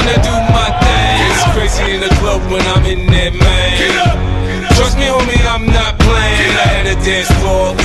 finna do my thing. It's crazy in the club when I'm in that man. Trust me, homie, I'm not playing. I had a dance floor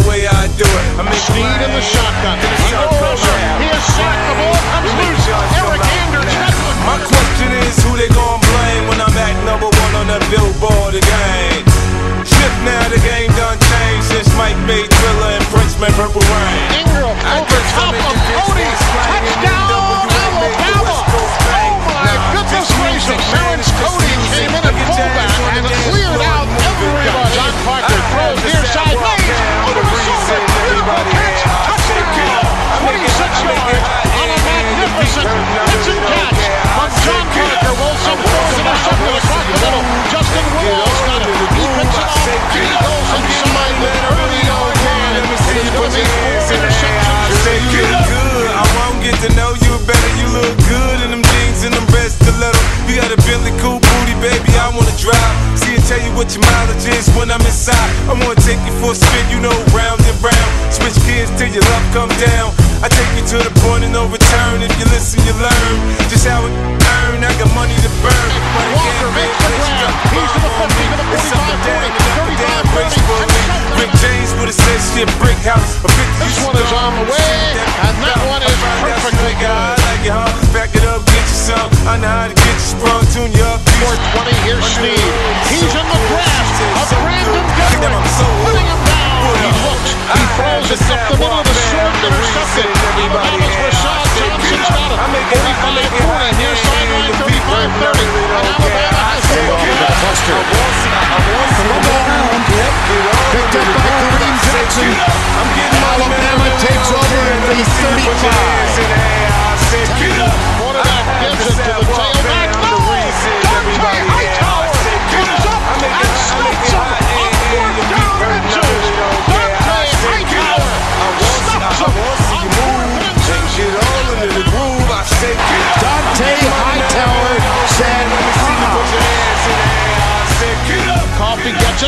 the way I do it. I make Snead in the shotgun. Under pressure. He is sacked. The ball comes loose. Eryk Anders My question is who they gon' blame when I'm at number one on the billboard again? Shift now, the game done changed since Mike made Thriller and Prince made Purple Rain. Ingram over what your mileage is when I'm inside. I wanna take you for a spin, you know, round and round. Switch gears till your love come down. I take you to the point of no return. If you listen, you learn just how it earn. I got money to burn. Money Walker makes the grab. He's to the 50, to the It's up and 45, down, 40, and up and down, 35, grace 30, for me. 10 Rick James would have said shit, brick house. A This one is on the way, and that one is perfectly good. like it, huh? Back it up, get you some. I know how to get you sprung, tune you up. 420, here's Snead.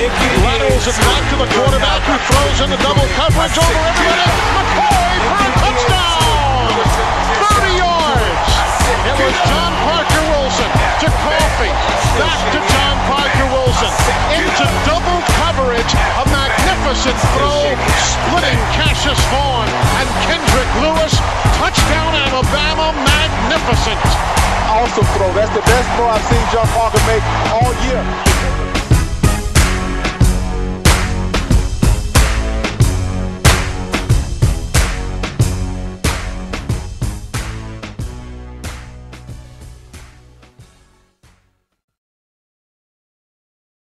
It, laterals it back to the quarterback who throws in the double coverage over everybody. Throw, splitting Cassius Vaughn and Kendrick Lewis. Touchdown Alabama, magnificent! awesome throw. That's the best throw I've seen John Parker make all year.